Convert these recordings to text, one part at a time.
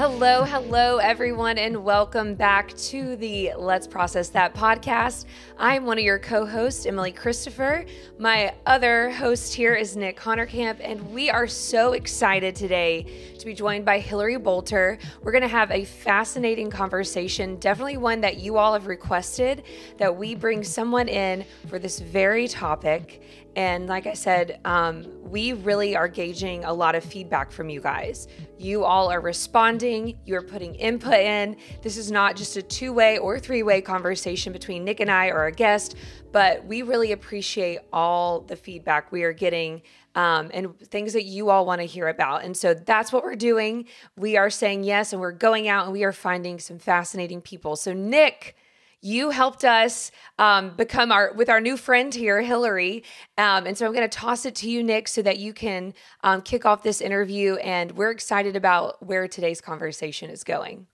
Hello, hello, everyone, and welcome back to the Let's Process That podcast. I'm one of your co hosts, Emily Christopher. My other host here is Nick Honerkamp, and we are so excited today to be joined by Hillary Bolter. We're going to have a fascinating conversation, definitely one that you all have requested that we bring someone in for this very topic. And like I said, um, we really are gauging a lot of feedback from you guys. You all are responding, you're putting input in. This is not just a two way or three way conversation between Nick and I or our guest, but we really appreciate all the feedback we are getting um, and things that you all want to hear about. And so that's what we're doing. We are saying yes, and we're going out and we are finding some fascinating people. So, Nick, you helped us um, become our with our new friend here, Hillary. Um, and so I'm going to toss it to you, Nick, so that you can um, kick off this interview. And we're excited about where today's conversation is going.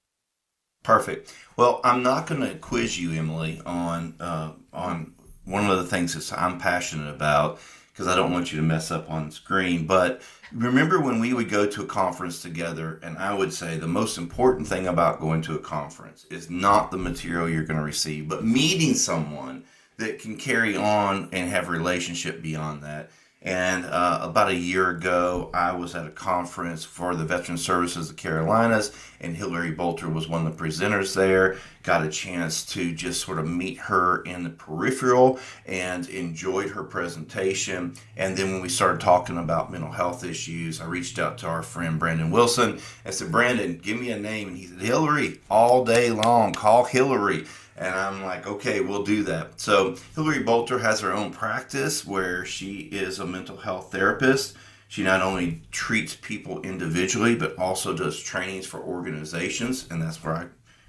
Perfect. Well, I'm not going to quiz you, Emily, on uh, on one of the things that I'm passionate about because I don't want you to mess up on screen. But remember when we would go to a conference together, and I would say the most important thing about going to a conference is not the material you're going to receive, but meeting someone that can carry on and have relationship beyond that. And uh, about a year ago, I was at a conference for the Veteran Services of the Carolinas, and Hillary Bolter was one of the presenters there. Got a chance to just sort of meet her in the peripheral and enjoyed her presentation. And then when we started talking about mental health issues, I reached out to our friend Brandon Wilson. I said, Brandon, give me a name. And he said, Hillary, all day long, call Hillary. And I'm like, okay, we'll do that. So Hillary Bolter has her own practice where she is a mental health therapist. She not only treats people individually, but also does trainings for organizations. And that's where I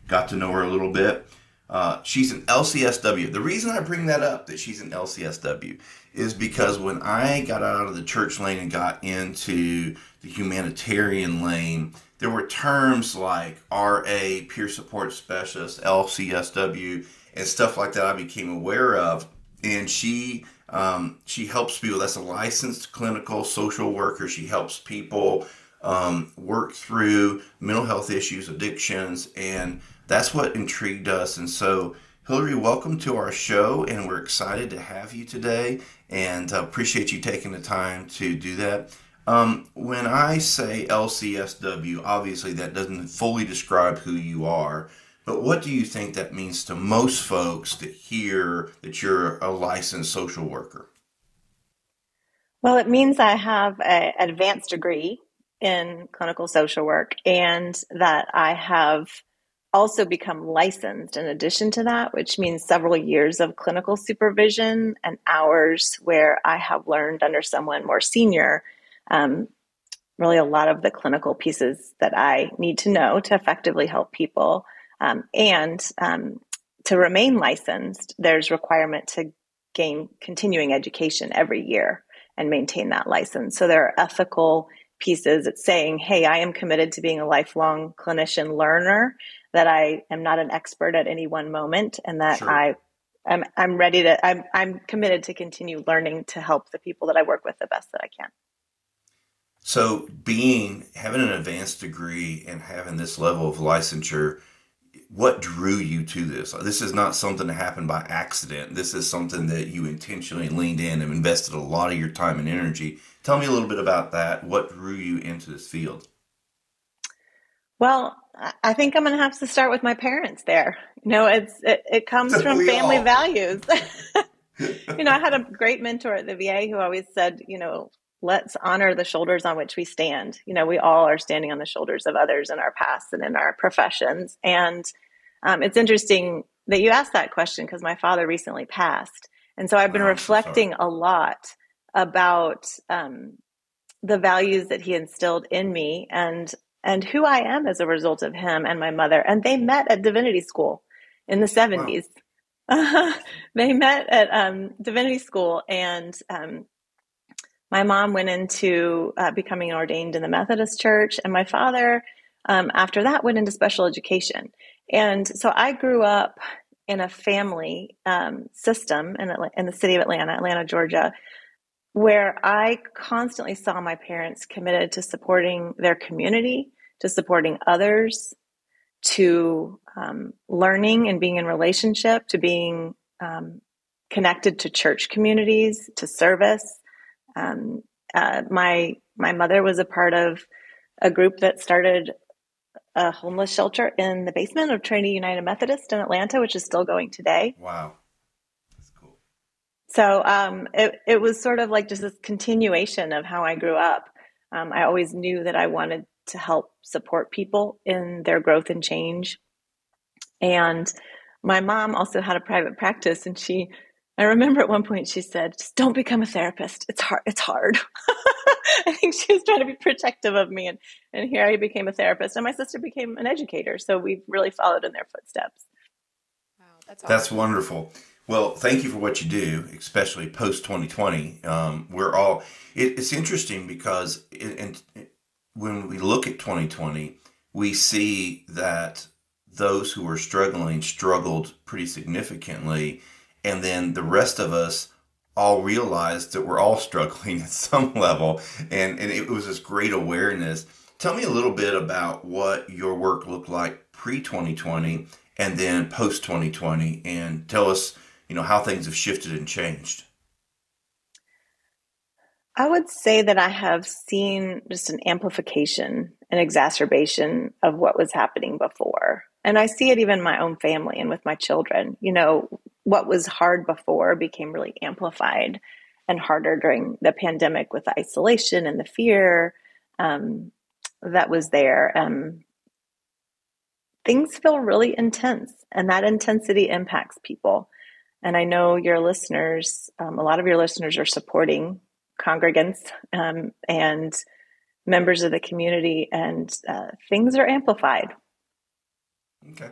got to know her a little bit. Uh, she's an LCSW. The reason I bring that up, that she's an LCSW, is because when I got out of the church lane and got into the humanitarian lane, there were terms like RA, peer support specialist, LCSW, and stuff like that I became aware of. And she um, she helps people. That's a licensed clinical social worker. She helps people um, work through mental health issues, addictions, and that's what intrigued us. And so, Hillary, welcome to our show, and we're excited to have you today, and uh, appreciate you taking the time to do that. Um, when I say LCSW, obviously that doesn't fully describe who you are, but what do you think that means to most folks to hear that you're a licensed social worker? Well, it means I have an advanced degree in clinical social work and that I have also become licensed in addition to that, which means several years of clinical supervision and hours where I have learned under someone more senior um, really a lot of the clinical pieces that I need to know to effectively help people. Um, and um, to remain licensed, there's requirement to gain continuing education every year and maintain that license. So there are ethical pieces. It's saying, hey, I am committed to being a lifelong clinician learner, that I am not an expert at any one moment, and that sure. I I'm, I'm ready to, I'm, I'm committed to continue learning to help the people that I work with the best that I can. So, being having an advanced degree and having this level of licensure, what drew you to this? This is not something that happened by accident. This is something that you intentionally leaned in and invested a lot of your time and energy. Tell me a little bit about that. What drew you into this field? Well, I think I'm going to have to start with my parents there. You know, it's it, it comes from family all. values. you know, I had a great mentor at the VA who always said, you know, let's honor the shoulders on which we stand. You know, we all are standing on the shoulders of others in our past and in our professions. And um, it's interesting that you asked that question because my father recently passed. And so I've been oh, reflecting a lot about um, the values that he instilled in me and and who I am as a result of him and my mother. And they met at divinity school in the 70s. Wow. they met at um, divinity school and um, my mom went into uh, becoming ordained in the Methodist Church, and my father, um, after that, went into special education. And so I grew up in a family um, system in, in the city of Atlanta, Atlanta, Georgia, where I constantly saw my parents committed to supporting their community, to supporting others, to um, learning and being in relationship, to being um, connected to church communities, to service. Um, uh, my my mother was a part of a group that started a homeless shelter in the basement of Trinity United Methodist in Atlanta, which is still going today. Wow. That's cool. So um, it, it was sort of like just this continuation of how I grew up. Um, I always knew that I wanted to help support people in their growth and change. And my mom also had a private practice, and she, I remember at one point she said, "Just don't become a therapist. It's hard. It's hard." I think she was trying to be protective of me, and and here I became a therapist, and my sister became an educator. So we really followed in their footsteps. Wow, that's awesome. that's wonderful. Well, thank you for what you do, especially post 2020. Um, we're all, it, it's interesting because it, it, when we look at 2020, we see that those who were struggling struggled pretty significantly. And then the rest of us all realized that we're all struggling at some level. And, and it was this great awareness. Tell me a little bit about what your work looked like pre 2020 and then post 2020 and tell us you know how things have shifted and changed i would say that i have seen just an amplification an exacerbation of what was happening before and i see it even in my own family and with my children you know what was hard before became really amplified and harder during the pandemic with the isolation and the fear um, that was there um, things feel really intense and that intensity impacts people and I know your listeners, um, a lot of your listeners are supporting congregants um, and members of the community, and uh, things are amplified. Okay.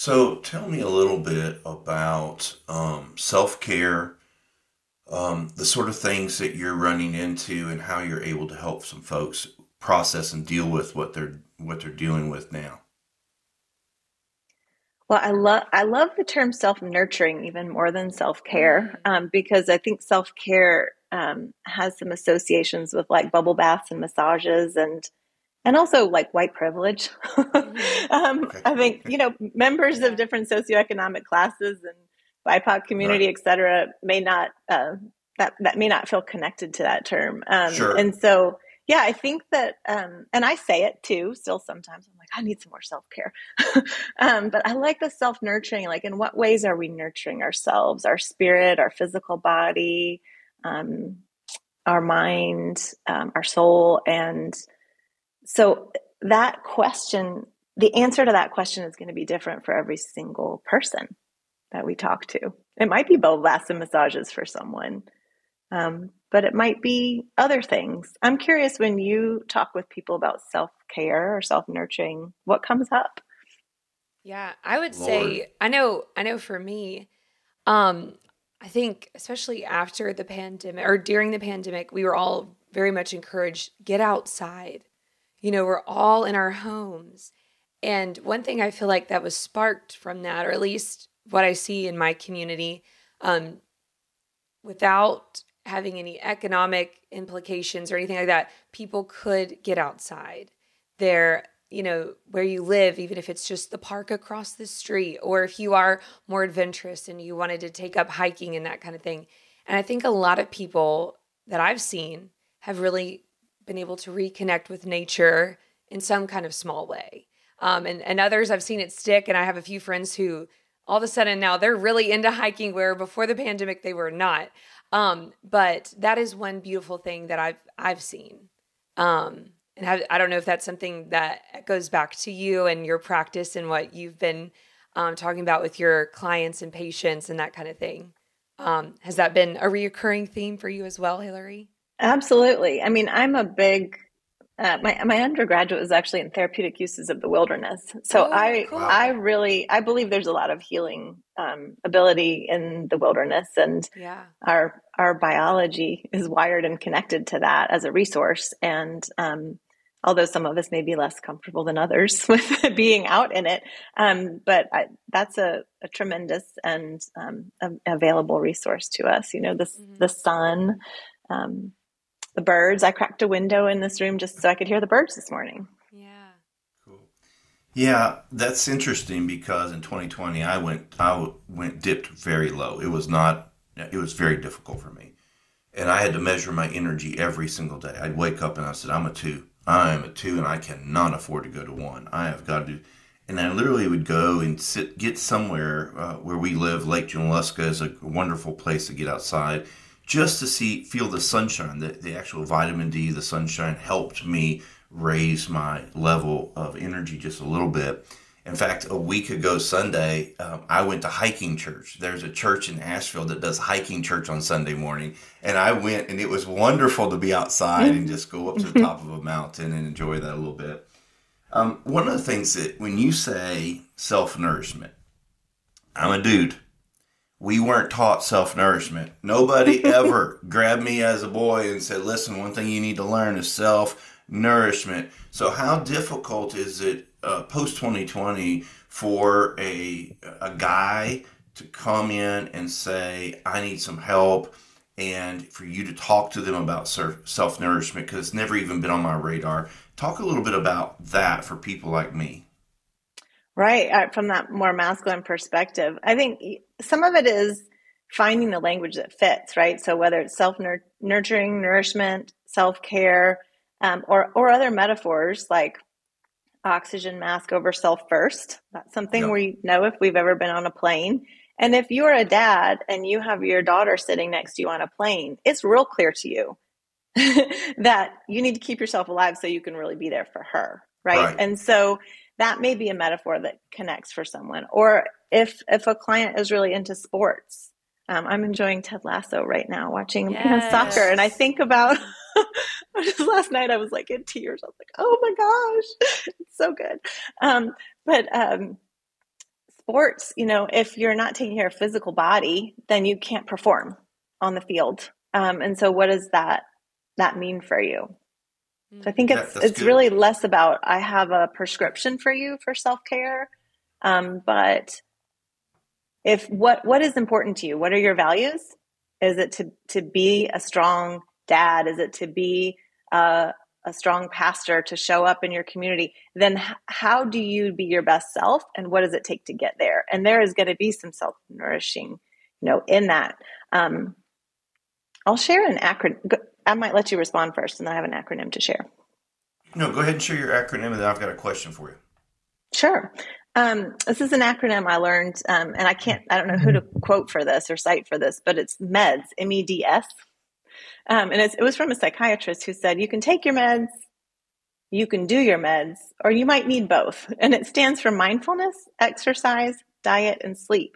So tell me a little bit about um, self care, um, the sort of things that you're running into, and how you're able to help some folks process and deal with what they're what they're dealing with now. Well, I love I love the term self nurturing even more than self care mm. um, because I think self care um, has some associations with like bubble baths and massages and and also like white privilege. Mm-hmm. um, I think you know members of different socioeconomic classes and BIPOC community, right. et cetera, may not uh, that that may not feel connected to that term. Um, sure. And so yeah, I think that, um, and I say it too, still sometimes I'm like, I need some more self care. um, but I like the self nurturing. Like, in what ways are we nurturing ourselves, our spirit, our physical body, um, our mind, um, our soul? And so that question, the answer to that question is going to be different for every single person that we talk to. It might be bubble baths and massages for someone. Um, but it might be other things. I'm curious when you talk with people about self care or self nurturing, what comes up? Yeah, I would Lord. say I know I know for me, um, I think especially after the pandemic or during the pandemic, we were all very much encouraged get outside. You know, we're all in our homes. And one thing I feel like that was sparked from that, or at least what I see in my community, um, without having any economic implications or anything like that, people could get outside. There, you know, where you live, even if it's just the park across the street, or if you are more adventurous and you wanted to take up hiking and that kind of thing. And I think a lot of people that I've seen have really been able to reconnect with nature in some kind of small way. Um, and, and others I've seen it stick. And I have a few friends who all of a sudden now they're really into hiking where before the pandemic they were not. Um, but that is one beautiful thing that I've I've seen. Um, and have, I don't know if that's something that goes back to you and your practice and what you've been um, talking about with your clients and patients and that kind of thing. Um, has that been a reoccurring theme for you as well, Hillary? Absolutely. I mean, I'm a big uh, my my undergraduate was actually in therapeutic uses of the wilderness. So oh, I cool. I really I believe there's a lot of healing um, ability in the wilderness, and yeah. our our biology is wired and connected to that as a resource. And um, although some of us may be less comfortable than others with being out in it, um, but I, that's a, a, tremendous and um, available resource to us. You know, the mm-hmm. the sun. Um, the birds. I cracked a window in this room just so I could hear the birds this morning. Yeah. Cool. Yeah, that's interesting because in 2020 I went I went dipped very low. It was not it was very difficult for me. And I had to measure my energy every single day. I'd wake up and I said, I'm a two. I am a two and I cannot afford to go to one. I have got to do and I literally would go and sit, get somewhere uh, where we live. Lake Junaluska is a wonderful place to get outside, just to see, feel the sunshine. The, the actual vitamin D, the sunshine helped me raise my level of energy just a little bit. In fact, a week ago Sunday, um, I went to hiking church. There's a church in Asheville that does hiking church on Sunday morning, and I went, and it was wonderful to be outside and just go up to the top of a mountain and enjoy that a little bit. Um, one of the things that when you say self nourishment, I'm a dude. We weren't taught self nourishment. Nobody ever grabbed me as a boy and said, listen, one thing you need to learn is self nourishment. So, how difficult is it uh, post 2020 for a, a guy to come in and say, I need some help? and for you to talk to them about self nourishment because it's never even been on my radar. Talk a little bit about that for people like me. Right. Uh, from that more masculine perspective, I think some of it is finding the language that fits, right? So whether it's self nurturing, nourishment, self care, um, or, or other metaphors like oxygen mask over self first. That's something yep. we know if we've ever been on a plane. And if you're a dad and you have your daughter sitting next to you on a plane, it's real clear to you that you need to keep yourself alive so you can really be there for her, right? right? And so that may be a metaphor that connects for someone. Or if if a client is really into sports, um, I'm enjoying Ted Lasso right now, watching yes. soccer, and I think about last night. I was like in tears. I was like, "Oh my gosh, it's so good." Um, but um, sports, you know, if you're not taking care of physical body, then you can't perform on the field. Um, and so, what does that that mean for you? So I think it's yeah, it's good. really less about I have a prescription for you for self care, um, but if what what is important to you? What are your values? Is it to to be a strong dad? Is it to be a a strong pastor to show up in your community, then how do you be your best self and what does it take to get there? And there is going to be some self nourishing, you know, in that. Um, I'll share an acronym. I might let you respond first and then I have an acronym to share. No, go ahead and share your acronym and then I've got a question for you. Sure. Um, this is an acronym I learned, um, and I can't, I don't know who to quote for this or cite for this, but it's MEDS, M E D S. Um, and it was from a psychiatrist who said, you can take your meds, you can do your meds, or you might need both. And it stands for mindfulness, exercise, diet, and sleep.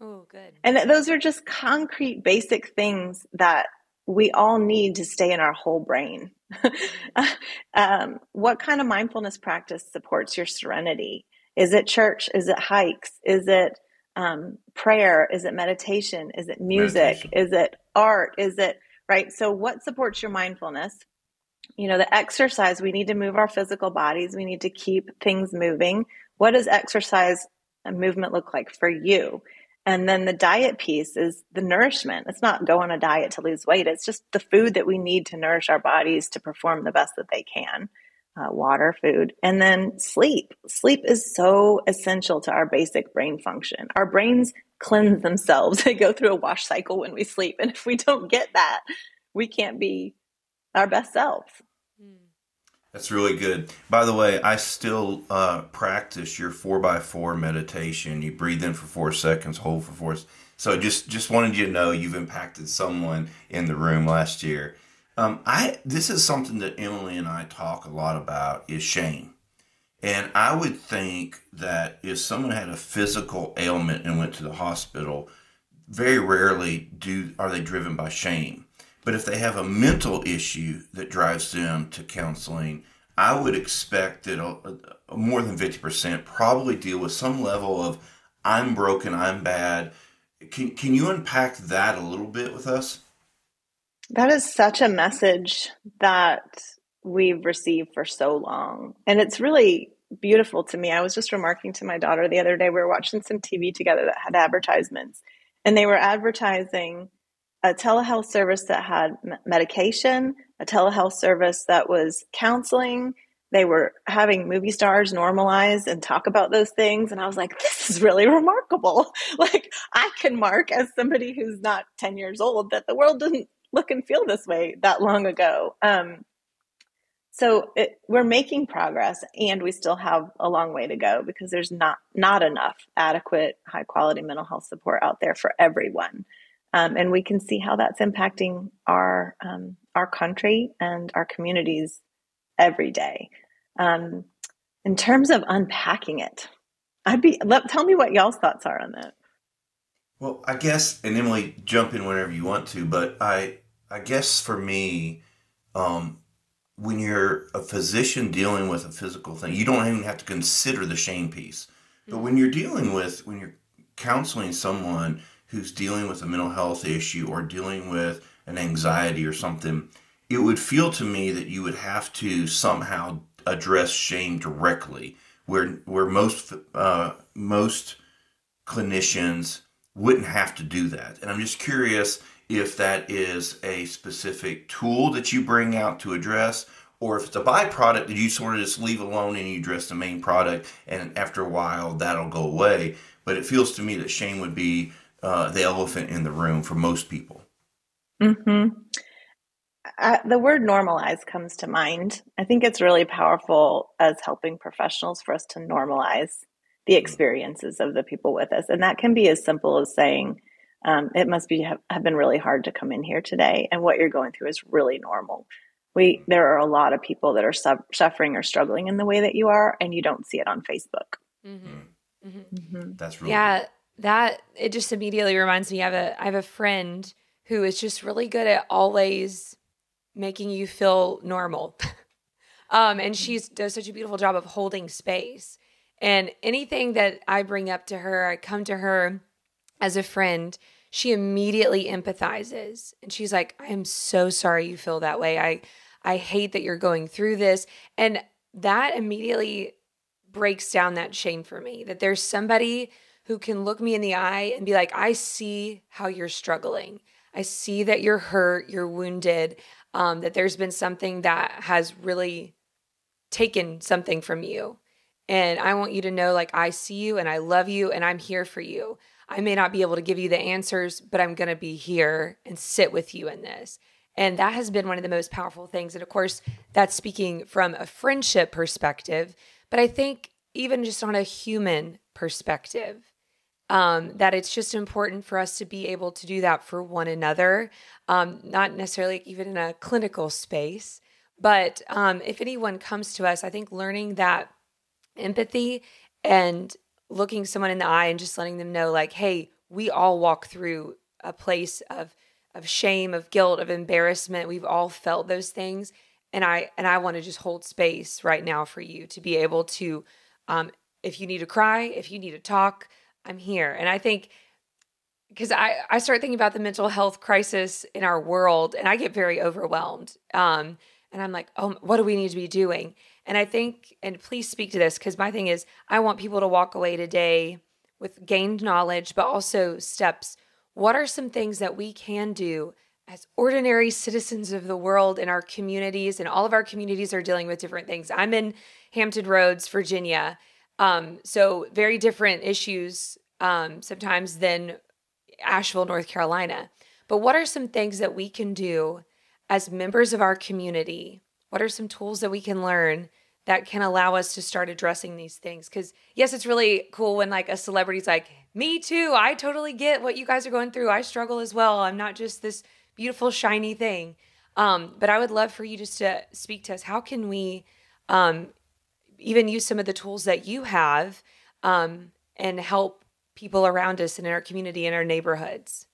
Oh, good. And those are just concrete, basic things that we all need to stay in our whole brain. um, what kind of mindfulness practice supports your serenity? Is it church? Is it hikes? Is it um, prayer? Is it meditation? Is it music? Meditation. Is it art? Is it right? So, what supports your mindfulness? You know, the exercise, we need to move our physical bodies, we need to keep things moving. What does exercise and movement look like for you? And then the diet piece is the nourishment. It's not go on a diet to lose weight. It's just the food that we need to nourish our bodies to perform the best that they can. Uh, water, food, and then sleep. Sleep is so essential to our basic brain function. Our brains cleanse themselves. They go through a wash cycle when we sleep. And if we don't get that, we can't be our best selves. That's really good. By the way, I still uh, practice your four by four meditation. You breathe in for four seconds, hold for four. So just just wanted you to know you've impacted someone in the room last year. Um, I this is something that Emily and I talk a lot about is shame. And I would think that if someone had a physical ailment and went to the hospital, very rarely do are they driven by shame. But if they have a mental issue that drives them to counseling, I would expect that a, a more than 50% probably deal with some level of I'm broken, I'm bad. Can, can you unpack that a little bit with us? That is such a message that we've received for so long. And it's really beautiful to me. I was just remarking to my daughter the other day, we were watching some TV together that had advertisements, and they were advertising a telehealth service that had medication, a telehealth service that was counseling, they were having movie stars normalize and talk about those things. And I was like, this is really remarkable. like, I can mark as somebody who's not 10 years old that the world didn't look and feel this way that long ago. Um, so it, we're making progress and we still have a long way to go because there's not not enough adequate high quality mental health support out there for everyone um, and we can see how that's impacting our um, our country and our communities every day. Um, in terms of unpacking it i'd be let, tell me what y'all's thoughts are on that. Well i guess and emily jump in whenever you want to but i i guess for me um, when you're a physician dealing with a physical thing, you don't even have to consider the shame piece. But when you're dealing with, when you're counseling someone who's dealing with a mental health issue or dealing with an anxiety or something, it would feel to me that you would have to somehow address shame directly, where where most uh, most clinicians wouldn't have to do that. And I'm just curious if that is a specific tool that you bring out to address, or if it's a byproduct that you sort of just leave alone and you address the main product, and after a while that'll go away. But it feels to me that shame would be uh, the elephant in the room for most people. Hmm. Uh, the word normalize comes to mind. I think it's really powerful as helping professionals for us to normalize the experiences of the people with us, and that can be as simple as saying um, it must be have, have been really hard to come in here today and what you're going through is really normal we there are a lot of people that are su- suffering or struggling in the way that you are and you don't see it on facebook mm-hmm. Mm-hmm. mm-hmm. that's really yeah cool. That it just immediately reminds me i have a i have a friend who is just really good at always making you feel normal. Um and she does such a beautiful job of holding space. And anything that i bring up to her i come to her as a friend she immediately empathizes. And she's like i am so sorry you feel that way. I i hate that you're going through this. And that immediately breaks down that shame for me that there's somebody who can look me in the eye and be like i see how you're struggling i see that you're hurt you're wounded um, that there's been something that has really taken something from you and i want you to know like i see you and i love you and i'm here for you I may not be able to give you the answers, but I'm going to be here and sit with you in this. And that has been one of the most powerful things. And of course, that's speaking from a friendship perspective. But I think even just on a human perspective, um, that it's just important for us to be able to do that for one another, um, not necessarily even in a clinical space. But um, if anyone comes to us, I think learning that empathy and looking someone in the eye and just letting them know like hey we all walk through a place of of shame of guilt of embarrassment we've all felt those things and i and i want to just hold space right now for you to be able to um if you need to cry if you need to talk i'm here and i think because I, I start thinking about the mental health crisis in our world and i get very overwhelmed um and i'm like oh what do we need to be doing and I think, and please speak to this because my thing is, I want people to walk away today with gained knowledge, but also steps. What are some things that we can do as ordinary citizens of the world in our communities? And all of our communities are dealing with different things. I'm in Hampton Roads, Virginia. Um, so very different issues um, sometimes than Asheville, North Carolina. But what are some things that we can do as members of our community? What are some tools that we can learn that can allow us to start addressing these things? Because yes it's really cool when like a celebrity's like me too i totally get what you guys are going through i struggle as well i'm not just this beautiful shiny thing. Um, but i would love for you just to speak to us. How can we um, even use some of the tools that you have um, and help people around us and in our community and our neighborhoods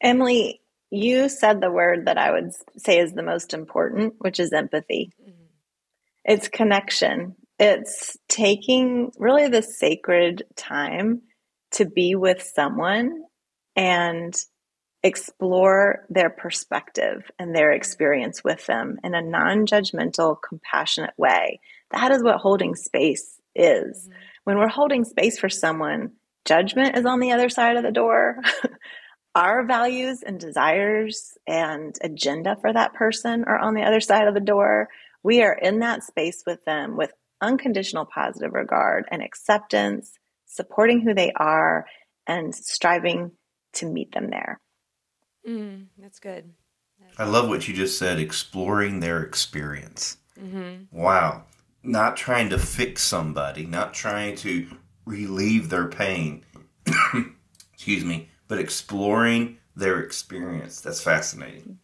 emily you said the word that I would say is the most important, which is empathy. Mm-hmm. It's connection. It's taking really the sacred time to be with someone and explore their perspective and their experience with them in a non judgmental, compassionate way. That is what holding space is. Mm-hmm. When we're holding space for someone, judgment is on the other side of the door. our values and desires and agenda for that person are on the other side of the door. we are in that space with them with unconditional positive regard and acceptance, supporting who they are, and striving to meet them there. Mm, that's good. I love what you just said exploring their experience. Mm-hmm. Wow. Not trying to fix somebody, not trying to relieve their pain. Excuse me, but exploring their experience. That's fascinating.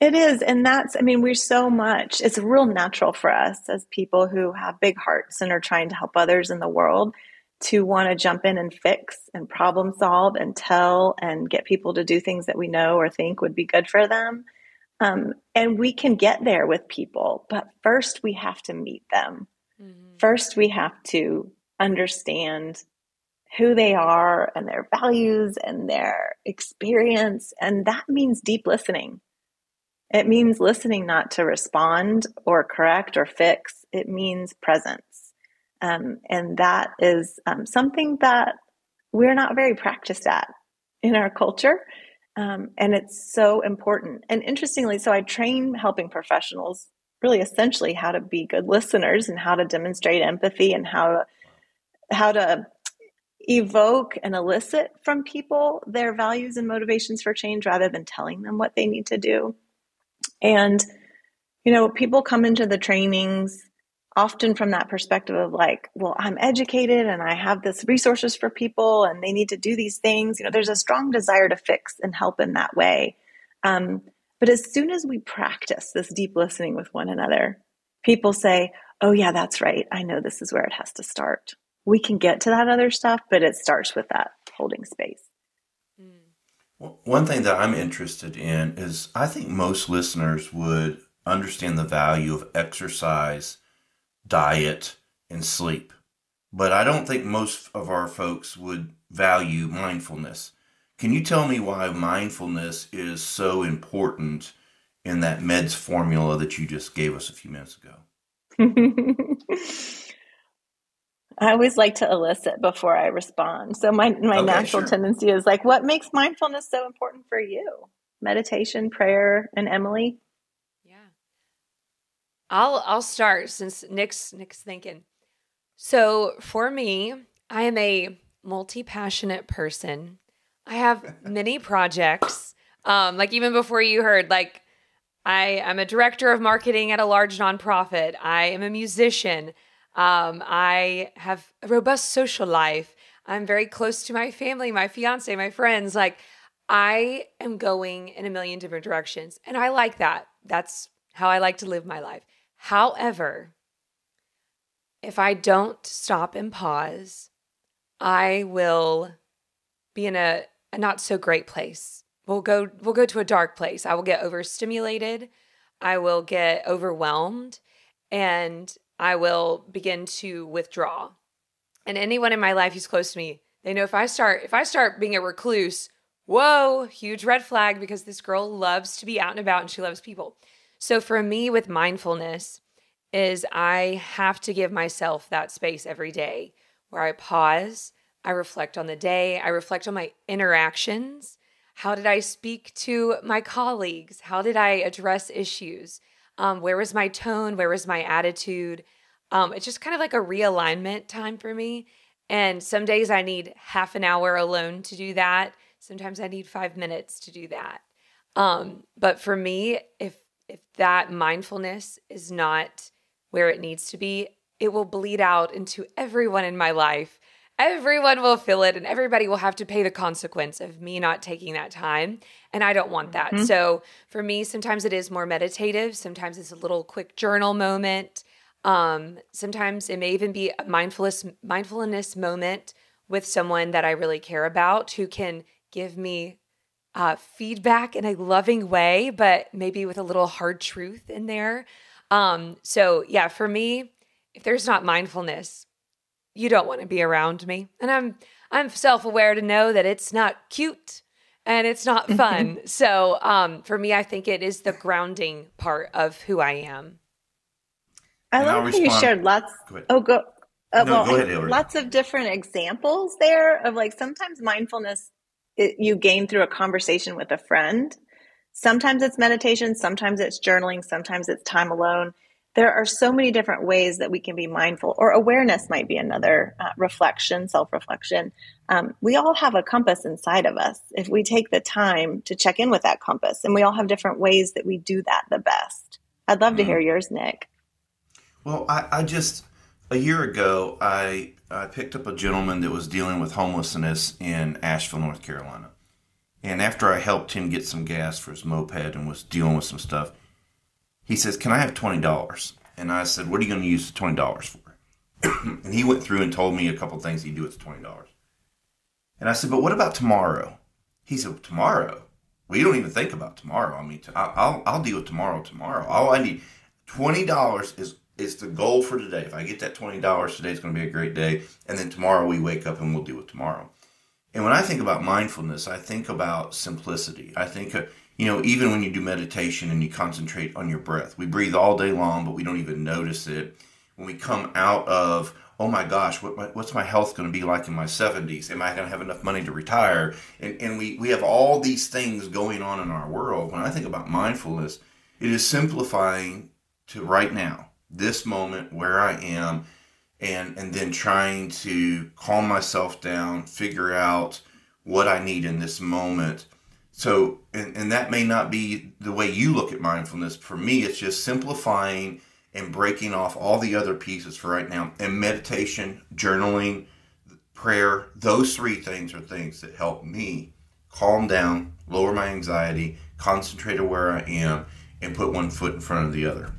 It is. And that's, I mean, we're so much, it's real natural for us as people who have big hearts and are trying to help others in the world to want to jump in and fix and problem solve and tell and get people to do things that we know or think would be good for them. Um, and we can get there with people, but first we have to meet them. Mm-hmm. First, we have to understand who they are and their values and their experience. And that means deep listening. It means listening not to respond or correct or fix, it means presence. Um, and that is um, something that we're not very practiced at in our culture. Um, and it's so important. And interestingly, so I train helping professionals really essentially how to be good listeners and how to demonstrate empathy and how to how to evoke and elicit from people their values and motivations for change rather than telling them what they need to do. And you know, people come into the trainings often from that perspective of like, well, I'm educated and I have this resources for people and they need to do these things. You know, there's a strong desire to fix and help in that way. Um, but as soon as we practice this deep listening with one another, people say, oh, yeah, that's right. I know this is where it has to start. We can get to that other stuff, but it starts with that holding space. One thing that I'm interested in is I think most listeners would understand the value of exercise diet, and sleep. But I don't think most of our folks would value mindfulness. Can you tell me why mindfulness is so important in that MEDS formula that you just gave us a few minutes ago? I always like to elicit before I respond. So my, my okay, natural sure. tendency is like, what makes mindfulness so important for you? Meditation, prayer, and Emily? I'll I'll start since Nick's Nick's thinking. So for me, I am a multi-passionate person. I have many projects. Um, like even before you heard, like I am a director of marketing at a large nonprofit. I am a musician. Um, I have a robust social life. I'm very close to my family, my fiance, my friends. Like I am going in a million different directions, and I like that. That's how I like to live my life. However, if I don't stop and pause, I will be in a, a not so great place. We'll go we'll go to a dark place. I will get overstimulated. I will get overwhelmed and I will begin to withdraw. And anyone in my life who's close to me, they know if I start if I start being a recluse, whoa, huge red flag because this girl loves to be out and about and she loves people. So for me with mindfulness is I have to give myself that space every day where I pause, I reflect on the day, I reflect on my interactions. How did I speak to my colleagues? How did I address issues? Um, where was my tone? Where was my attitude? Um, it's just kind of like a realignment time for me. And some days I need half an hour alone to do that. Sometimes I need five minutes to do that. Um, but for me, if if that mindfulness is not where it needs to be, it will bleed out into everyone in my life. Everyone will feel it, and everybody will have to pay the consequence of me not taking that time. And I don't want that. Mm-hmm. So for me, sometimes it is more meditative, sometimes it's a little quick journal moment. Um, sometimes it may even be a mindfulness mindfulness moment with someone that I really care about who can give me uh, feedback in a loving way, but maybe with a little hard truth in there. Um, so yeah, for me, if there's not mindfulness, you don't want to be around me. And I'm I'm self-aware to know that it's not cute and it's not fun. so um, for me, I think it is the grounding part of who I am. I love how you shared lots. Go oh, go. Uh, no, well, go ahead, lots of different examples there of like sometimes mindfulness it, you gain through a conversation with a friend. Sometimes it's meditation, sometimes it's journaling, sometimes it's time alone. There are so many different ways that we can be mindful, or awareness might be another uh, reflection, self reflection. Um, we all have a compass inside of us if we take the time to check in with that compass, and we all have different ways that we do that the best. I'd love to hear mm-hmm. yours, Nick. Well, I, I just, a year ago, I, I picked up a gentleman that was dealing with homelessness in Asheville, North Carolina and after I helped him get some gas for his moped and was dealing with some stuff, he says, Can I have $20? And I said, What are you going to use the $20 for? and he went through and told me a couple things he'd do with the $20. And I said, But what about tomorrow? He said, Tomorrow? Well, you don't even think about tomorrow. I mean, I'll, I'll deal with tomorrow tomorrow. All I need, $20 is is the goal for today. If I get that $20 today, it's going to be a great day. And then tomorrow we wake up and we'll deal with tomorrow. And when I think about mindfulness, I think about simplicity. I think, uh, you know, even when you do meditation and you concentrate on your breath, we breathe all day long, but we don't even notice it. When we come out of, oh my gosh, what, what's my health going to be like in my 70s? Am I going to have enough money to retire? And, and we, we have all these things going on in our world. When I think about mindfulness, it is simplifying to right now, this moment where I am and and then trying to calm myself down, figure out what I need in this moment. So, and, and that may not be the way you look at mindfulness. For me, it's just simplifying and breaking off all the other pieces for right now. And meditation, journaling, prayer, those three things are things that help me calm down, lower my anxiety, concentrate on where I am, and put one foot in front of the other.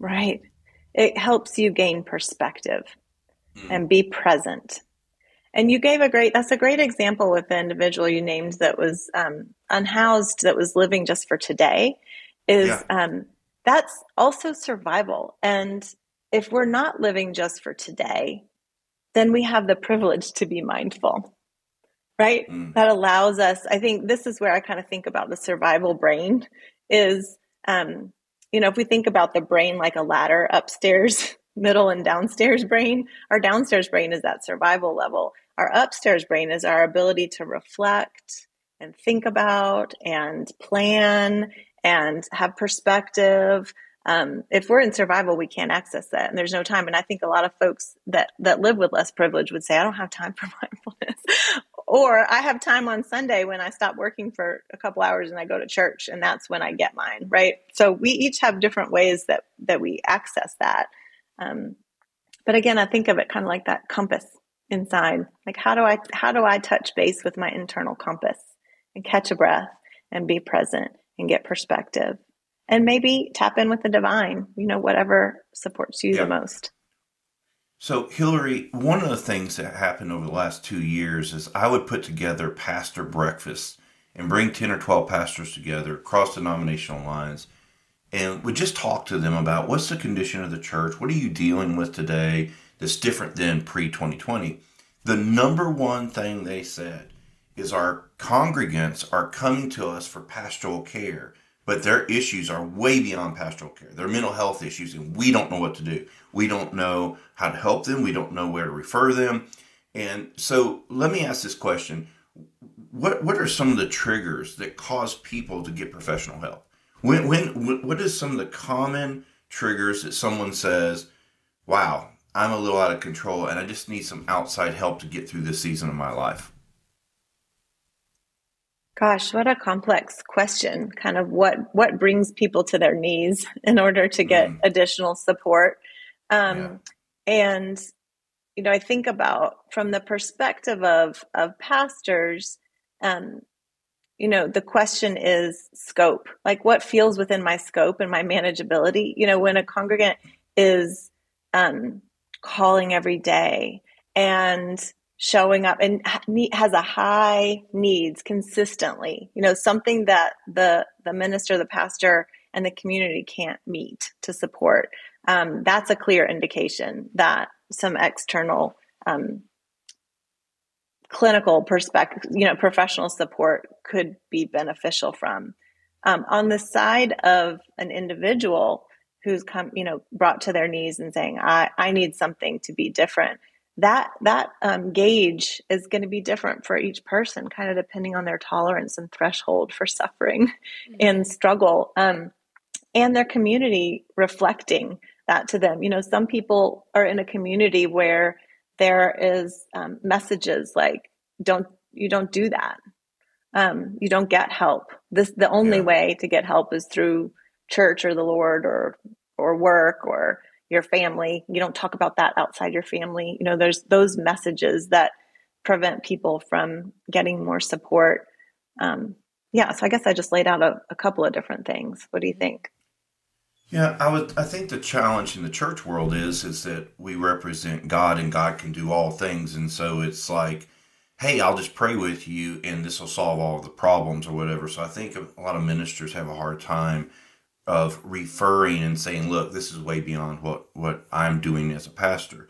Right it helps you gain perspective mm. and be present. And you gave a great, that's a great example with the individual you named that was um, unhoused, that was living just for today, is yeah. um, that's also survival. And if we're not living just for today, then we have the privilege to be mindful, right? Mm. That allows us, I think this is where I kind of think about the survival brain is um, you know, if we think about the brain like a ladder upstairs, middle, and downstairs brain, our downstairs brain is that survival level. Our upstairs brain is our ability to reflect and think about and plan and have perspective. Um, if we're in survival, we can't access that, and there's no time. And I think a lot of folks that that live with less privilege would say, "I don't have time for mindfulness," or I have time on Sunday when I stop working for a couple hours and I go to church and that's when I get mine, right? So we each have different ways that that we access that. Um, but again, I think of it kind of like that compass inside. Like how do I how do I touch base with my internal compass and catch a breath and be present and get perspective and maybe tap in with the divine, you know, whatever supports you yeah. the most. So, Hillary, one of the things that happened over the last two years is I would put together pastor breakfasts and bring 10 or 12 pastors together across denominational lines and would just talk to them about what's the condition of the church? What are you dealing with today that's different than pre 2020? The number one thing they said is our congregants are coming to us for pastoral care but their issues are way beyond pastoral care. Their mental health issues, and we don't know what to do. We don't know how to help them. We don't know where to refer them. And so let me ask this question. What, what are some of the triggers that cause people to get professional help? When, when, what is some of the common triggers that someone says, wow, I'm a little out of control and I just need some outside help to get through this season of my life? Gosh, what a complex question. Kind of what what brings people to their knees in order to get mm. additional support. Um, yeah. And you know, I think about from the perspective of of pastors, um, you know, the question is scope. Like what feels within my scope and my manageability. You know, when a congregant is um, calling every day and showing up and has a high needs consistently you know something that the the minister the pastor and the community can't meet to support. Um, that's a clear indication that some external um, clinical perspective you know professional support could be beneficial from. Um, on the side of an individual who's come you know brought to their knees and saying i i need something to be different that that um, gauge is going to be different for each person, kind of depending on their tolerance and threshold for suffering mm-hmm. and struggle, um, and their community reflecting that to them. You know, some people are in a community where there is um, messages like "Don't you don't do that." Um, you don't get help. This the only yeah. way to get help is through church or the Lord or or work or your family. You don't talk about that outside your family. You know, there's those messages that prevent people from getting more support. Um, yeah, so I guess I just laid out a, a couple of different things. What do you think? Yeah, I would. I think the challenge in the church world is is that we represent God and God can do all things, and so it's like, hey, I'll just pray with you, and this will solve all the problems or whatever. So I think a lot of ministers have a hard time of referring and saying, look, this is way beyond what, what I'm doing as a pastor.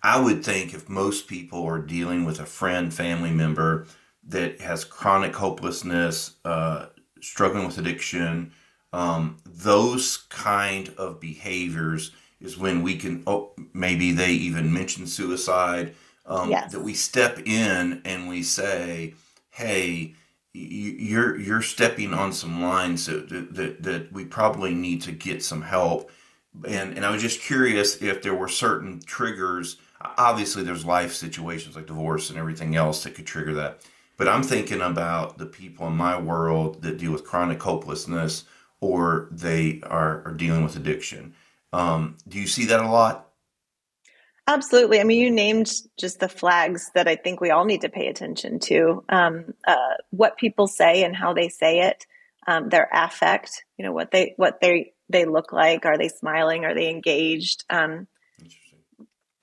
I would think if most people are dealing with a friend, family member that has chronic hopelessness, uh, struggling with addiction, um, those kind of behaviors is when we can, oh, maybe they even mention suicide, um, yes. that we step in and we say, hey, you're you're stepping on some lines that, that that we probably need to get some help. And and I was just curious if there were certain triggers. Obviously there's life situations like divorce and everything else that could trigger that. But I'm thinking about the people in my world that deal with chronic hopelessness or they are, are dealing with addiction. Um, do you see that a lot Absolutely. I mean, you named just the flags that I think we all need to pay attention to. Um, uh, what people say and how they say it, um, their affect. You know what they what they they look like. Are they smiling? Are they engaged? Um,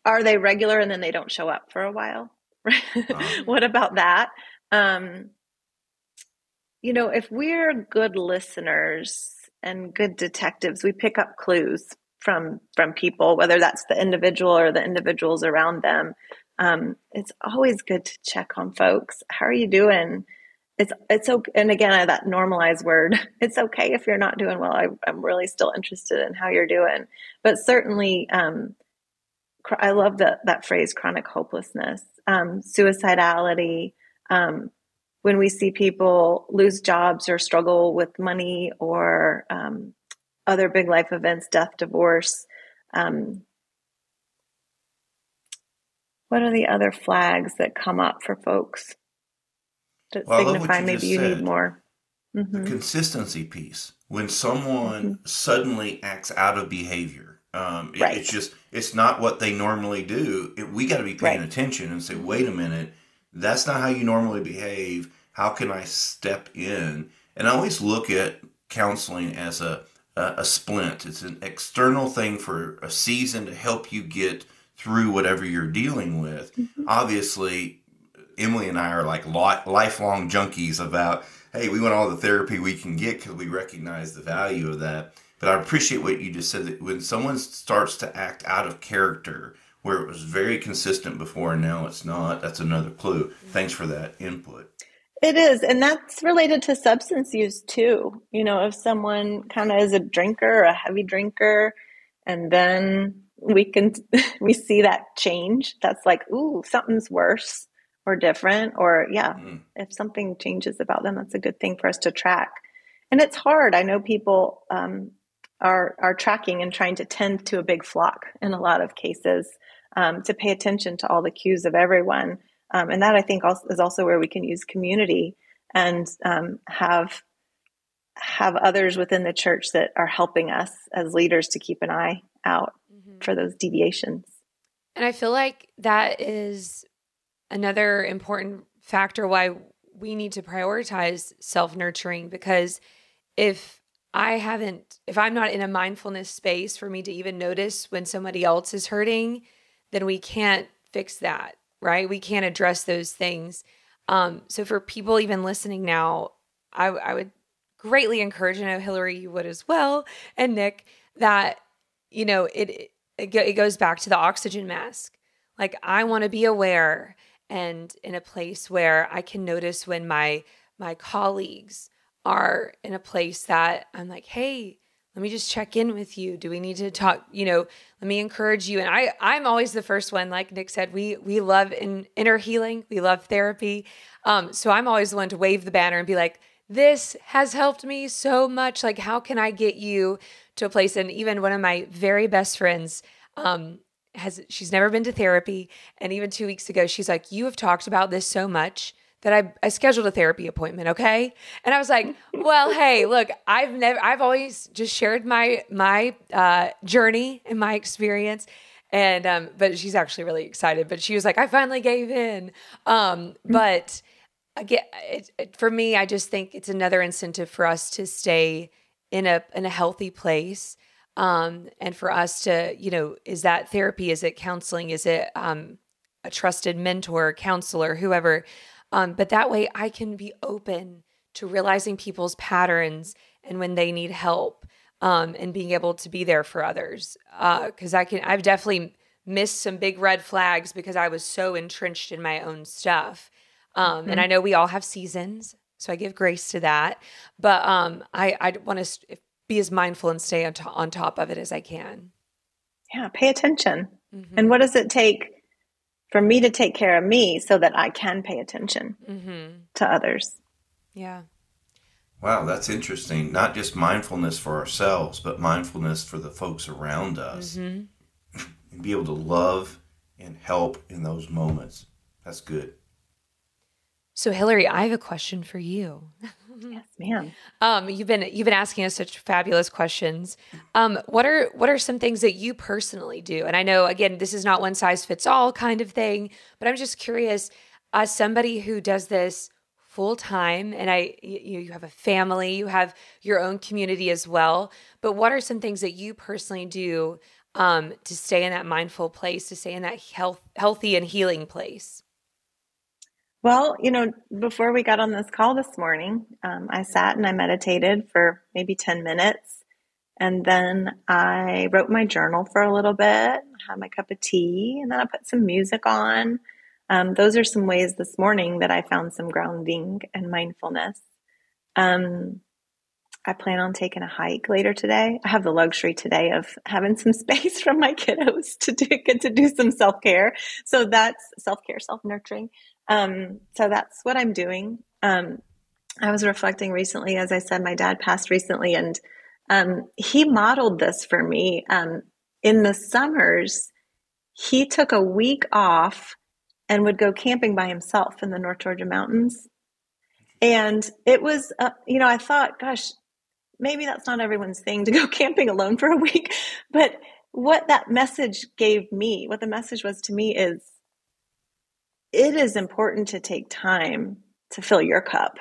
are they regular and then they don't show up for a while? Um. what about that? Um, you know, if we're good listeners and good detectives, we pick up clues from from people, whether that's the individual or the individuals around them. Um, it's always good to check on folks. How are you doing? It's it's okay. And again, that normalized word. It's okay if you're not doing well. I, am really still interested in how you're doing. But certainly, um, I love that that phrase, chronic hopelessness, um, suicidality. Um, when we see people lose jobs or struggle with money or um, other big life events, death, divorce. Um, what are the other flags that come up for folks that well, signify maybe you need more? Mm-hmm. The consistency piece. When someone mm-hmm. suddenly acts out of behavior, um, it, right. it's just it's not what they normally do. It, we got to be paying right. attention and say, wait a minute, that's not how you normally behave. How can I step in? And I always look at counseling as a a splint. It's an external thing for a season to help you get through whatever you're dealing with. Mm-hmm. Obviously, Emily and I are like lifelong junkies about, hey, we want all the therapy we can get because we recognize the value of that. But I appreciate what you just said that when someone starts to act out of character, where it was very consistent before and now it's not, that's another clue. Thanks for that input. It is. And that's related to substance use too. You know, if someone kind of is a drinker, a heavy drinker, and then we can, we see that change, that's like, ooh, something's worse or different. Or yeah, mm. if something changes about them, that's a good thing for us to track. And it's hard. I know people, um, are, are tracking and trying to tend to a big flock in a lot of cases um, to pay attention to all the cues of everyone um, and that I think also is also where we can use community and um, have have others within the church that are helping us as leaders to keep an eye out mm-hmm. for those deviations. And I feel like that is another important factor why we need to prioritize self nurturing because if I haven't, if I'm not in a mindfulness space for me to even notice when somebody else is hurting, then we can't fix that right? We can't address those things. Um, so for people even listening now, I, I would greatly encourage, and I know Hillary, you would as well, and Nick, that, you know, it, it, it goes back to the oxygen mask. Like I want to be aware and in a place where I can notice when my, my colleagues are in a place that I'm like, hey, let me just check in with you. Do we need to talk? You know, let me encourage you. And I, I'm always the first one. Like Nick said, we we love in, inner healing. We love therapy. Um, so I'm always the one to wave the banner and be like, this has helped me so much. Like, how can I get you to a place? And even one of my very best friends, um, has she's never been to therapy, and even two weeks ago, she's like, "You have talked about this so much." That I, I scheduled a therapy appointment okay and i was like well hey look i've never i've always just shared my my uh, journey and my experience and um but she's actually really excited but she was like i finally gave in um but again, it, it, for me, I just think it's another incentive for us to stay in a in a healthy place, um, and for us to, you know, is that therapy? Is it counseling? Is it um, a trusted mentor, counselor, whoever? Um, but that way, I can be open to realizing people's patterns and when they need help, um, and being able to be there for others. Because uh, I can, I've definitely missed some big red flags because I was so entrenched in my own stuff um, mm-hmm. And I know we all have seasons, so I give grace to that. But um, I, I want to be as mindful and stay on, to- on top of it as I can. Yeah, pay attention. Mm-hmm. And what does it take for me to take care of me so that I can pay attention mm-hmm. to others? Yeah. Wow, that's interesting. Not just mindfulness for ourselves, but mindfulness for the folks around us. Mm-hmm. be able to love and help in those moments. That's good. So Hillary, I have a question for you. yes, ma'am. Um, you've been you've been asking us such fabulous questions. Um, what are what are some things that you personally do? And I know again, this is not one size fits all kind of thing, but I'm just curious, as somebody who does this full time, and I you you have a family, you have your own community as well. But what are some things that you personally do um, to stay in that mindful place, to stay in that health, healthy and healing place? Well, you know, before we got on this call this morning, um, I sat and I meditated for maybe 10 minutes. And then I wrote my journal for a little bit, had my cup of tea, and then I put some music on. Um, those are some ways this morning that I found some grounding and mindfulness. Um, I plan on taking a hike later today. I have the luxury today of having some space from my kiddos to do, get to do some self care. So that's self care, self nurturing. Um, so that's what I'm doing. Um, I was reflecting recently, as I said, my dad passed recently, and um, he modeled this for me. Um, in the summers, he took a week off and would go camping by himself in the North Georgia mountains. And it was, uh, you know, I thought, gosh, maybe that's not everyone's thing to go camping alone for a week. But what that message gave me, what the message was to me is it is important to take time to fill your cup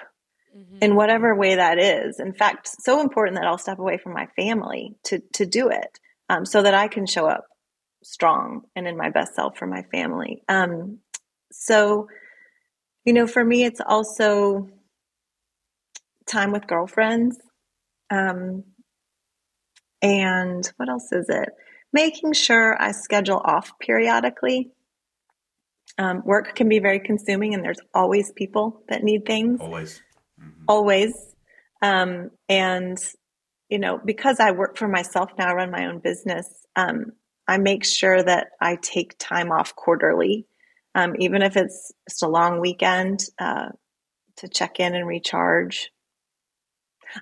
mm-hmm. in whatever way that is. In fact, so important that I'll step away from my family to to do it, um, so that I can show up strong and in my best self for my family. Um, so, you know, for me, it's also time with girlfriends. Um, and what else is it? Making sure I schedule off periodically. Um, work can be very consuming, and there's always people that need things. Always. Mm-hmm. Always. Um, and, you know, because I work for myself now, I run my own business, um, I make sure that I take time off quarterly, um, even if it's just a long weekend, uh, to check in and recharge.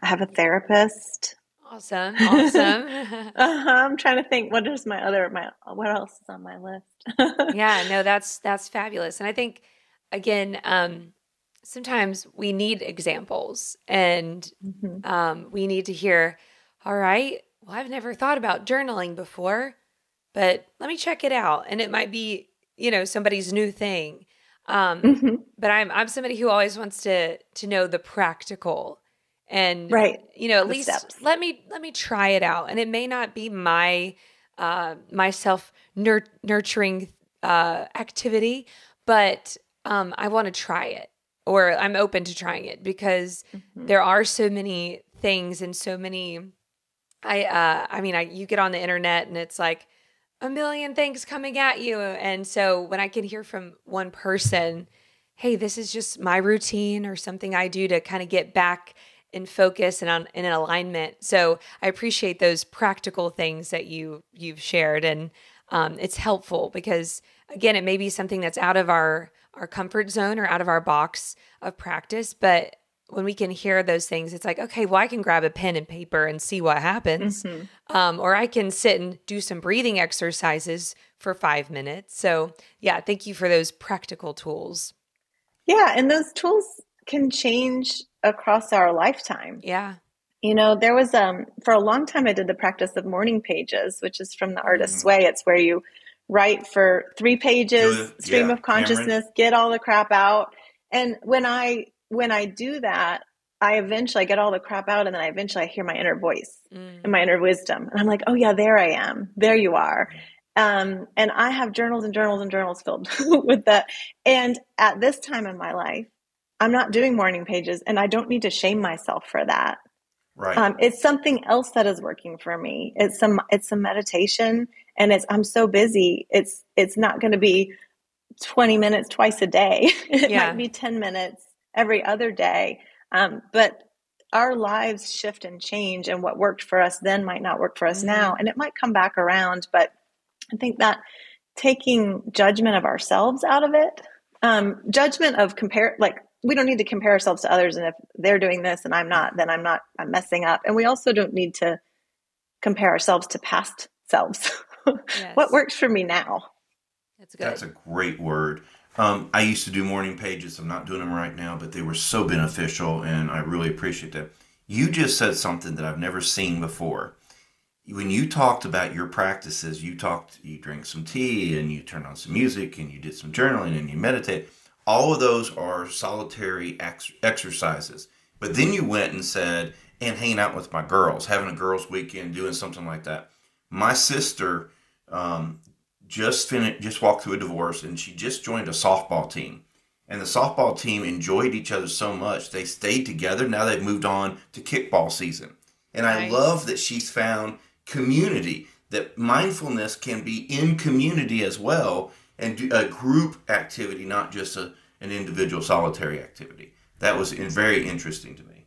I have a therapist. Awesome. Awesome. uh-huh. I'm trying to think what is my other my what else is on my list. yeah, no, that's that's fabulous. And I think again, um, sometimes we need examples and mm-hmm. um, we need to hear, all right, well, I've never thought about journaling before, but let me check it out. And it might be, you know, somebody's new thing. Um, mm-hmm. but I'm I'm somebody who always wants to to know the practical and right you know at the least steps. let me let me try it out and it may not be my uh my self nur- nurturing uh activity but um i want to try it or i'm open to trying it because mm-hmm. there are so many things and so many i uh i mean i you get on the internet and it's like a million things coming at you and so when i can hear from one person hey this is just my routine or something i do to kind of get back in focus and on in alignment. So I appreciate those practical things that you you've shared, and um, it's helpful because again, it may be something that's out of our our comfort zone or out of our box of practice, but when we can hear those things, it's like, okay, well, I can grab a pen and paper and see what happens. Mm-hmm. Um, or I can sit and do some breathing exercises for five minutes. So, yeah, thank you for those practical tools. Yeah. And those tools can change across our lifetime. Yeah. You know, there was um for a long time I did the practice of morning pages, which is from the artist's mm-hmm. way. It's where you write for three pages, stream yeah, of consciousness, Cameron. get all the crap out. And when I when I do that, I eventually get all the crap out and then I eventually I hear my inner voice mm. and my inner wisdom. And I'm like, oh yeah, there I am. There you are. Um, and I have journals and journals and journals filled with that. And at this time in my life, I'm not doing morning pages and I don't need to shame myself for that. Right. Um, it's something else that is working for me. It's some, it's some meditation and it's, I'm so busy. It's, it's not going to be 20 minutes twice a day. it yeah. might be 10 minutes every other day. Um, but our lives shift and change and what worked for us then might not work for us mm-hmm. now. And it might come back around. But I think that taking judgment of ourselves out of it, um, judgment of compare, like we don't need to compare ourselves to others and if they're doing this and i'm not then i'm not i'm messing up. And we also don't need to compare ourselves to past selves. Yes. what works for me now? That's good. That's a great word. Um, i used to do morning pages. I'm not doing them right now but they were so beneficial and i really appreciate that. You just said something that i've never seen before. When you talked about your practices you talked you drank some tea and you turned on some music and you did some journaling and you meditate all of those are solitary ex- exercises. But then you went and said, and hanging out with my girls, having a girls' weekend, doing something like that. My sister um, just finished, just walked through a divorce, and she just joined a softball team. And the softball team enjoyed each other so much they stayed together. Now they've moved on to kickball season, and nice. I love that she's found community. That mindfulness can be in community as well, and do a group activity, not just a, an individual solitary activity. That was in, very interesting to me.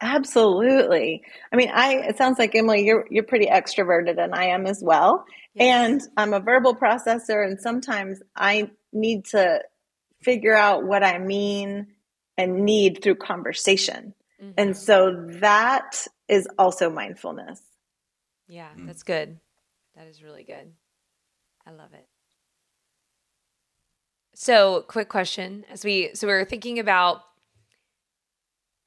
Absolutely. I mean, I it sounds like Emily, you're you're pretty extroverted, and I am as well. Yes. And I'm a verbal processor, and sometimes I need to figure out what I mean and need through conversation. Mm-hmm. And so that is also mindfulness. Yeah, mm. that's good. That is really good. I love it. So, quick question as we so we are thinking about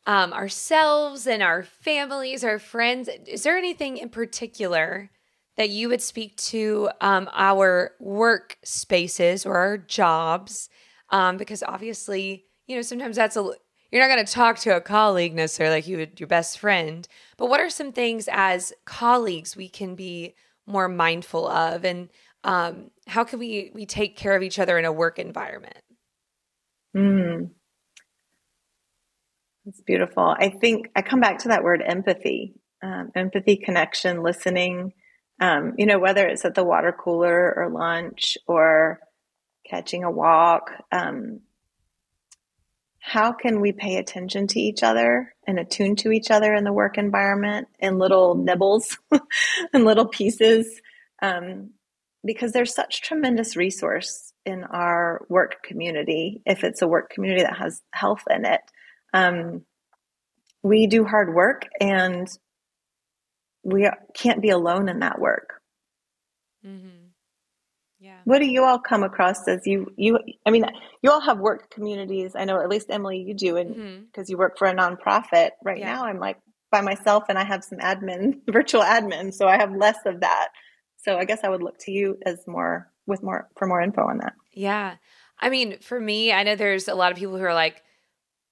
um, ourselves and our families, our friends. Is there anything in particular that you would speak to um, our work spaces or our jobs? Um, because obviously, you know, sometimes that's a you're not going to talk to a colleague necessarily like you would your best friend. But what are some things as colleagues we can be more mindful of? And um, how can we we take care of each other in a work environment? Mm. That's beautiful. I think I come back to that word empathy, um, empathy, connection, listening. Um, you know, whether it's at the water cooler or lunch or catching a walk. Um, how can we pay attention to each other and attune to each other in the work environment in little nibbles and little pieces? Um, because there's such tremendous resource in our work community if it's a work community that has health in it um, we do hard work and we can't be alone in that work mm-hmm. yeah what do you all come across as you you i mean you all have work communities i know at least emily you do and because mm-hmm. you work for a nonprofit right yeah. now i'm like by myself and i have some admin virtual admin so i have less of that so I guess I would look to you as more with more for more info on that. Yeah. I mean, for me, I know there's a lot of people who are like,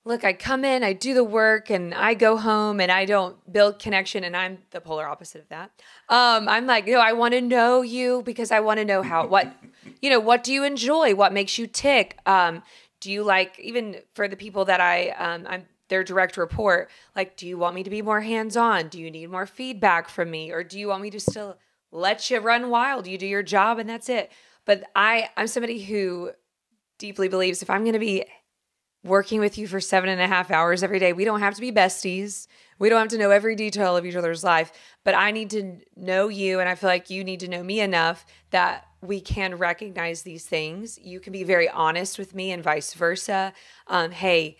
look, I come in, I do the work, and I go home and I don't build connection. And I'm the polar opposite of that. Um, I'm like, no, I want to know you because I want to know how, what, you know, what do you enjoy? What makes you tick? Um, do you like, even for the people that I, um, I'm their direct report, like, do you want me to be more hands on? Do you need more feedback from me? Or do you want me to still, let you run wild. You do your job and that's it. But I I'm somebody who deeply believes if I'm going to be working with you for seven and a half hours every day. We don't have to be besties. We don't have to know every detail of each other's life, but I need to know you. And I feel like you need to know me enough that we can recognize these things. You can be very honest with me and vice versa. Um, hey,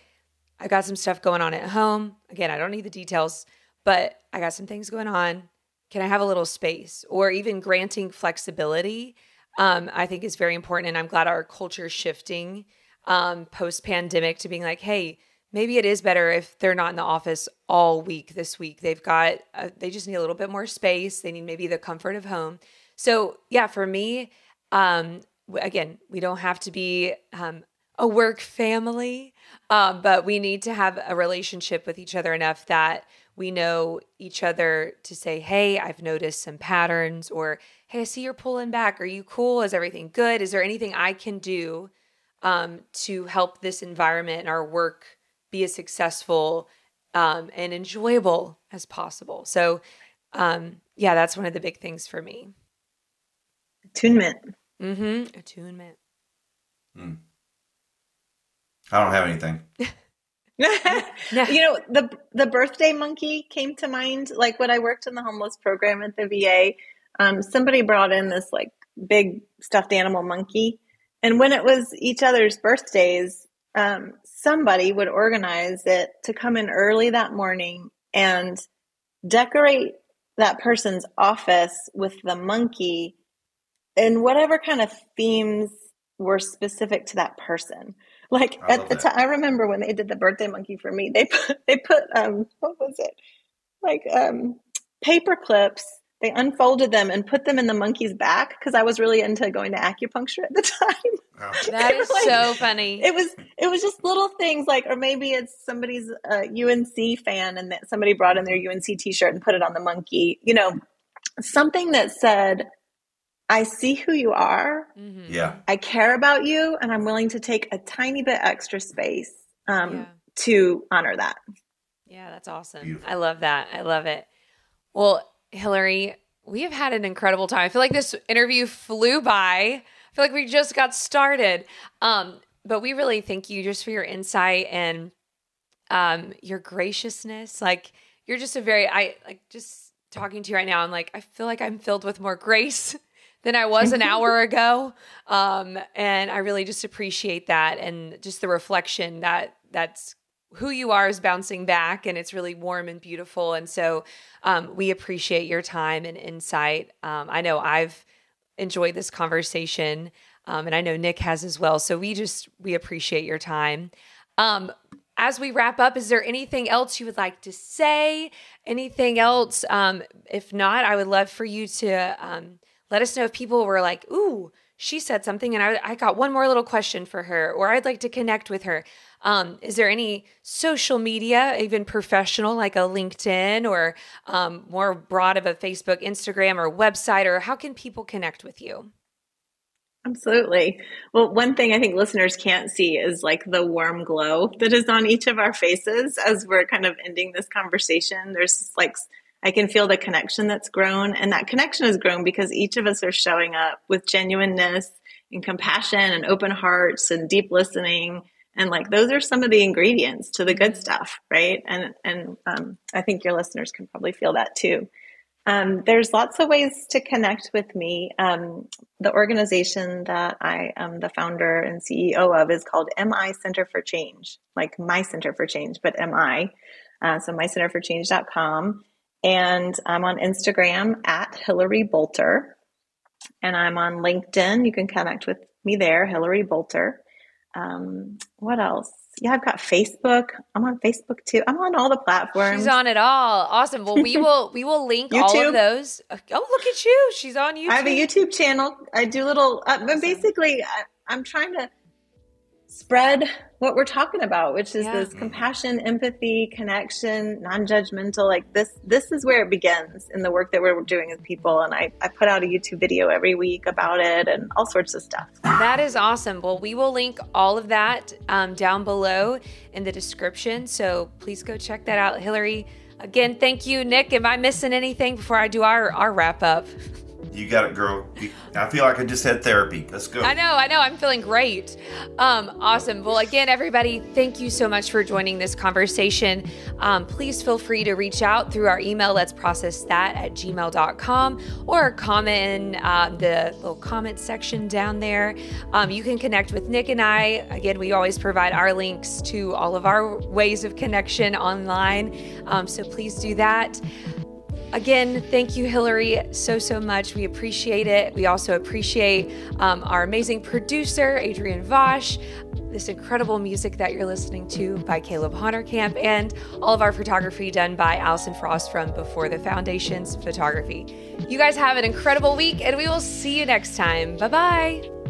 I got some stuff going on at home. Again, I don't need the details, but I got some things going on. Can I have a little space? Or even granting flexibility, um, I think is very important. And I'm glad our culture is shifting um, post pandemic to being like, hey, maybe it is better if they're not in the office all week this week. They've got, uh, they just need a little bit more space. They need maybe the comfort of home. So, yeah, for me, um, again, we don't have to be um, a work family, um, but we need to have a relationship with each other enough that we know each other to say, Hey, I've noticed some patterns, or Hey, I see you're pulling back. Are you cool? Is everything good? Is there anything I can do um, to help this environment and our work be as successful um, and enjoyable as possible? So, um, yeah, that's one of the big things for me. Attunement. Mm-hmm. Attunement. Mm. I don't have anything. you know, the the birthday monkey came to mind. Like when I worked in the homeless program at the VA, um, somebody brought in this like big stuffed animal monkey, and when it was each other's birthdays, um, somebody would organize it to come in early that morning and decorate that person's office with the monkey and whatever kind of themes were specific to that person. Like I at the time, I remember when they did the birthday monkey for me, they put, they put, um, what was it? Like, um, paper clips. They unfolded them and put them in the monkey's back because I was really into going to acupuncture at the time. Oh. That is like, so funny. It was it was just little things like, or maybe it's somebody's uh, UNC fan and that somebody brought in their UNC T-shirt and put it on the monkey. You know, something that said I see who you are. Mm-hmm. Yeah. I care about you, and I'm willing to take a tiny bit extra space um, yeah. to honor that. Yeah, that's awesome. Beautiful. I love that. I love it. Well, Hillary, we have had an incredible time. I feel like this interview flew by. I feel like we just got started. Um, but we really thank you just for your insight and um, your graciousness. Like you're just a very I like just talking to you right now. I'm like I feel like I'm filled with more grace than I was an hour ago. Um, and I really just appreciate that and just the reflection that that's who you are is bouncing back and it's really warm and beautiful. And so um, we appreciate your time and insight. Um, I know I've enjoyed this conversation um, and I know Nick has as well. So we just, we appreciate your time. Um, as we wrap up, is there anything else you would like to say? Anything else? Um, if not, I would love for you to um, let us know if people were like, ooh, she said something and I, I got one more little question for her, or I'd like to connect with her. Um, is there any social media, even professional, like a LinkedIn or um, more broad of a Facebook, Instagram, or website, or how can people connect with you? Absolutely. Well, one thing I think listeners can't see is like the warm glow that is on each of our faces as we're kind of ending this conversation. There's like I can feel the connection that's grown. And that connection has grown because each of us are showing up with genuineness and compassion and open hearts and deep listening. And like those are some of the ingredients to the good stuff, right? And and um, I think your listeners can probably feel that too. Um, there's lots of ways to connect with me. Um, the organization that I am the founder and CEO of is called MI Center for Change, like My Center for Change, but MI. Uh, so micenterforchange.com. And I'm on Instagram at Hillary Bolter. And I'm on LinkedIn. You can connect with me there, Hillary Bolter. Um, what else? Yeah, I've got Facebook. I'm on Facebook too. I'm on all the platforms. She's on it all. Awesome. Well, we will we will link all of those. Oh, look at you! She's on YouTube. I have a YouTube channel. I do little. Uh, awesome. Basically, I, I'm trying to spread what we're talking about which is yeah. this compassion empathy connection non-judgmental like this this is where it begins in the work that we're doing with people. And I, I put out a youtube video every week about it and all sorts of stuff. That is awesome. Well we will link all of that um, down below in the description. So please go check that out. Hillary again thank you. Nick am i missing anything before i do our, our wrap up You got it, girl. I feel like I just had therapy. Let's go. I know, I know. I'm feeling great. Um, awesome. Well, again, everybody, thank you so much for joining this conversation. Um, please feel free to reach out through our email, let's process that at gmail.com, or comment in uh, the little comment section down there. Um, you can connect with Nick and I. Again, we always provide our links to all of our ways of connection online. Um, so please do that. Again, thank you, Hillary, so, so much. We appreciate it. We also appreciate um, our amazing producer, Adrian Vosh, this incredible music that you're listening to by Caleb Honerkamp, and all of our photography done by Allison Frost from Before the Foundations Photography. You guys have an incredible week, and we will see you next time. Bye bye.